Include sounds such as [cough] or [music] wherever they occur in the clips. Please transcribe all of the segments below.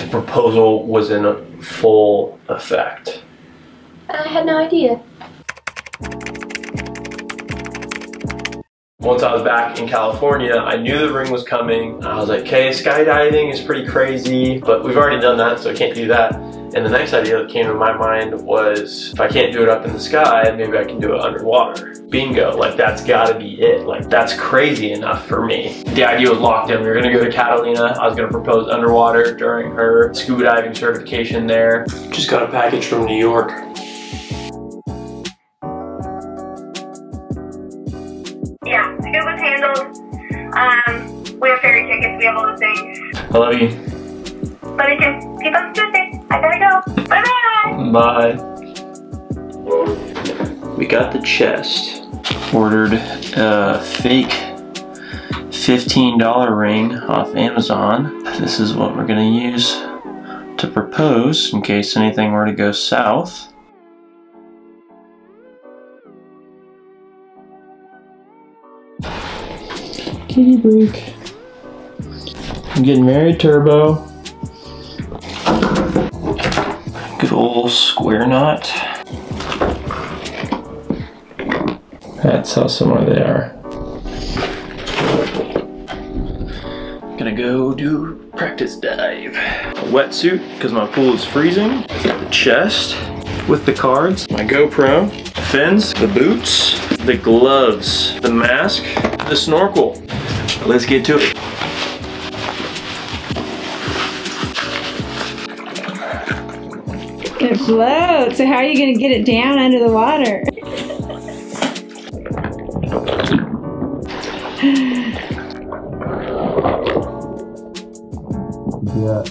the proposal was in full effect. I had no idea. Once I was back in California, I knew the ring was coming. I was like, okay, skydiving is pretty crazy, but we've already done that, so I can't do that. And the next idea that came to my mind was, if I can't do it up in the sky, maybe I can do it underwater. Bingo, like that's gotta be it. Like that's crazy enough for me. The idea was locked in. We were gonna go to Catalina. I was gonna propose underwater during her scuba diving certification there. Just got a package from New York. Yeah, scuba's handled. Um, we have ferry tickets. We have all the things. I love you. But you can keep up the thing. I gotta go. Bye bye. Bye. We got the chest. Ordered a fake $15 ring off Amazon. This is what we're gonna use to propose in case anything were to go south. Kitty break. I'm getting married, Turbo. Good old square knot. That's how similar they are. Gonna go do practice dive. A wetsuit, because my pool is freezing. The chest with the cards. My GoPro. Fins. The boots. The gloves. The mask. The snorkel. Let's get to it. It floats. So how are you going to get it down under the water? Yeah.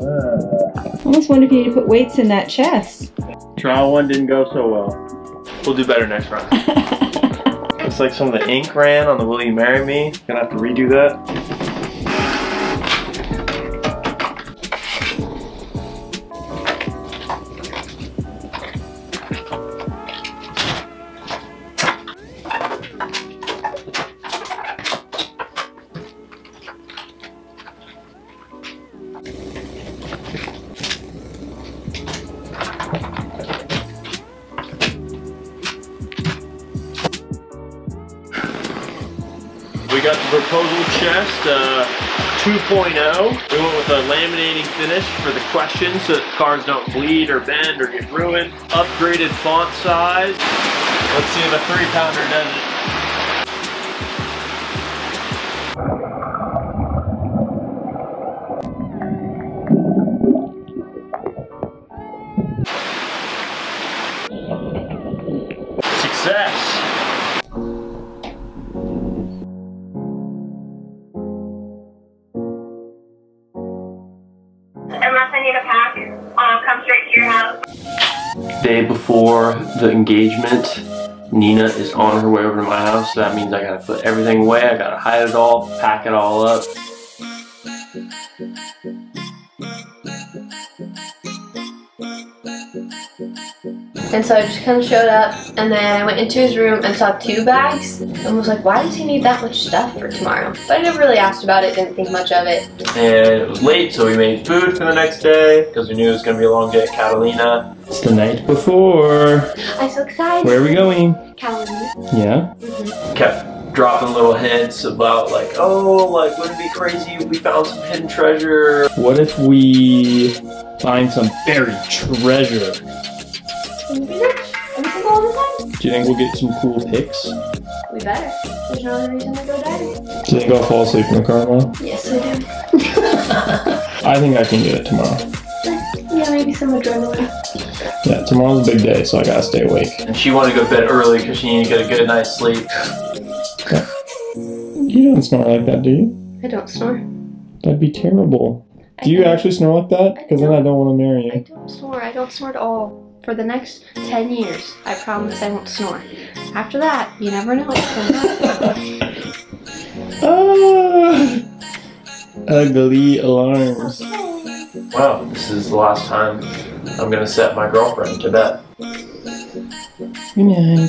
I almost wonder if you need to put weights in that chest. Trial one didn't go so well. We'll do better next round. [laughs] Looks like some of the ink ran on the Will You Marry Me. Gonna have to redo that. We got the proposal chest uh, 2.0. We went with a laminating finish for the questions so that cards don't bleed or bend or get ruined. Upgraded font size. Let's see if a three pounder does it. Need a pack, I'll come straight to your house. Day before the engagement, Nina is on her way over to my house. So that means I gotta put everything away. I gotta hide it all, pack it all up. And so I just kind of showed up, and then I went into his room and saw two bags, and was like, why does he need that much stuff for tomorrow? But I never really asked about it, didn't think much of it. And it was late, so we made food for the next day because we knew it was gonna be a long day at Catalina. It's the night before. I'm so excited. Where are we going? Catalina. Yeah. Mhm. Kept dropping little hints about like, oh, like wouldn't it be crazy if we found some hidden treasure? What if we find some buried treasure? Can we do? Every single all the time? Do you think we'll get some cool pics? We better. There's no other reason to go diving. Do you think I'll fall asleep in the car tomorrow? Yes, I do. [laughs] I think I can get it tomorrow. Yeah, maybe some adrenaline. Yeah, tomorrow's a big day, so I gotta stay awake. And she wanted to go to bed early because she needed to get a good night's sleep. You don't snore like that, do you? I don't snore. That'd be terrible. Do you actually snore like that? Because then I don't want to marry you. I don't snore. I don't snore at all. For the next 10 years, I promise I won't snore. After that, you never know what's. Ah, [laughs] ugly alarms. Wow, this is the last time I'm gonna set my girlfriend to bed. Good night.